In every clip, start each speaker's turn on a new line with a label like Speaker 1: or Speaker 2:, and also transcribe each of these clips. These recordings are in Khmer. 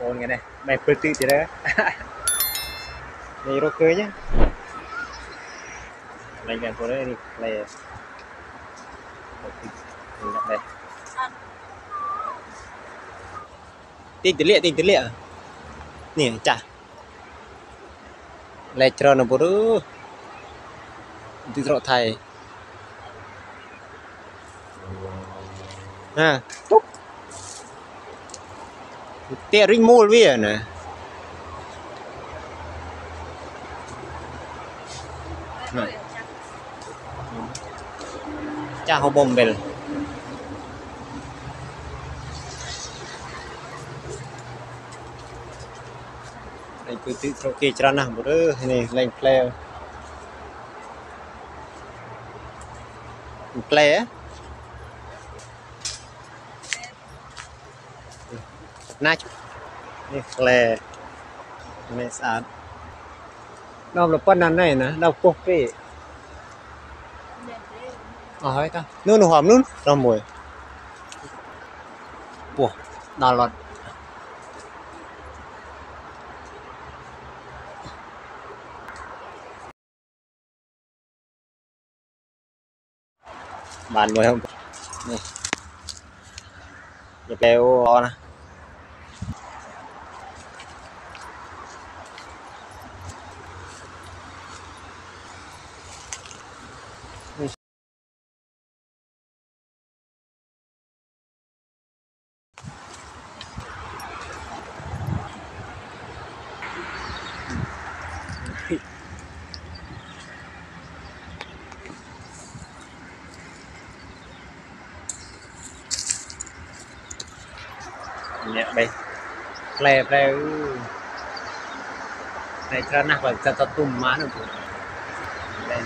Speaker 1: អូនហ្នឹងបែបព្រឹកទីទៀតនេះរកឃើញណាឡើងបែបព្រឹកនេះផ្លែនេះដែរទីទលាកទីទលាកនេះចាស់លែច្រើនណាស់ព្រឺទីស្រកថៃណាទុក ទៀរិញមូលវាណាចាស់ហូបបំបិលនេះគឺទីស្រកគេច្រើនណាស់ព្រឺនេះលែងផ្លែផ្លែហ៎ ណាច់នេះក្លែនេះស្អាតដល់លប៉ុណ្ណាណែណាដល់ពោះពេកអស់ហើយតានោះនោះហមនោះដល់មួយពោះដល់រត់បានមួយហ្នឹងនេះយកកែវអណា នេះបេះផ្លែផ្លែអឺផ្លែច្រើនណាស់បើចិត្តទៅទុំមកនោះព្រោះតែ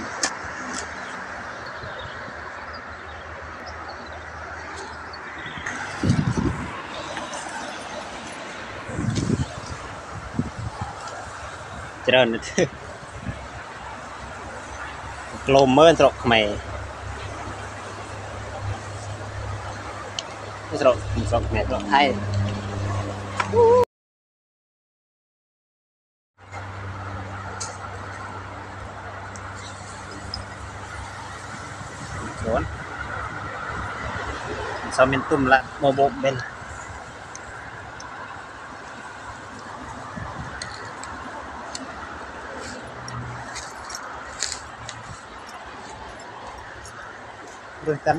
Speaker 1: ច្រើនណាស់ក្លូមមើលស្រុកខ្មែរស្រុកស្រុកខ្មែរស្រុកថៃ Yun. Sa momentum. la mo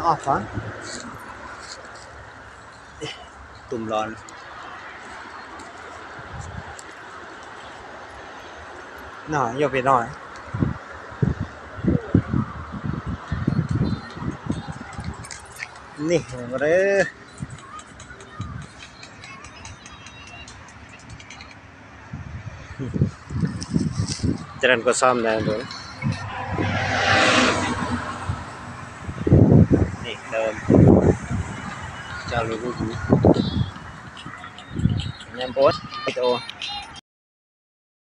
Speaker 1: off hả? Tùm lon. หน่อยอยู่ไปหน่อยนี่มาเลยจรันก็ซ้อมแล้วดูนี่เดิมจะรู้ดูนี่แอมโบสไอโต